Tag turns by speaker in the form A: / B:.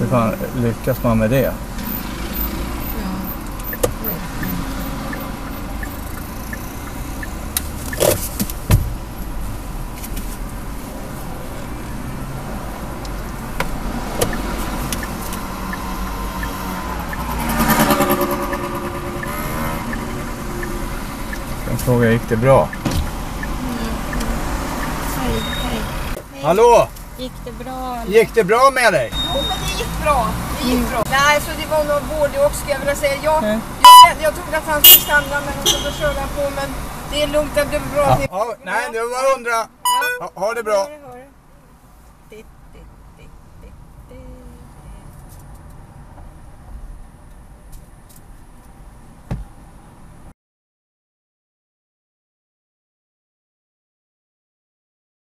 A: Hur fan lyckas man med det? Jag frågar, gick det bra?
B: Hej, hej.
A: Hallå!
B: Gick det bra? eller?
A: Gick det bra med dig?
C: Jo, men det gick bra. Det gick bra. Nej, så det var nog både och skulle jag vilja säga. Jag,
A: Mm.
C: jag, jag trodde att han skulle stanna men så då körde han på. Men det är lugnt, det blir bra.
A: Ja, nej, det var undra. Ha, ha det bra.
C: Hör, hör. Titta.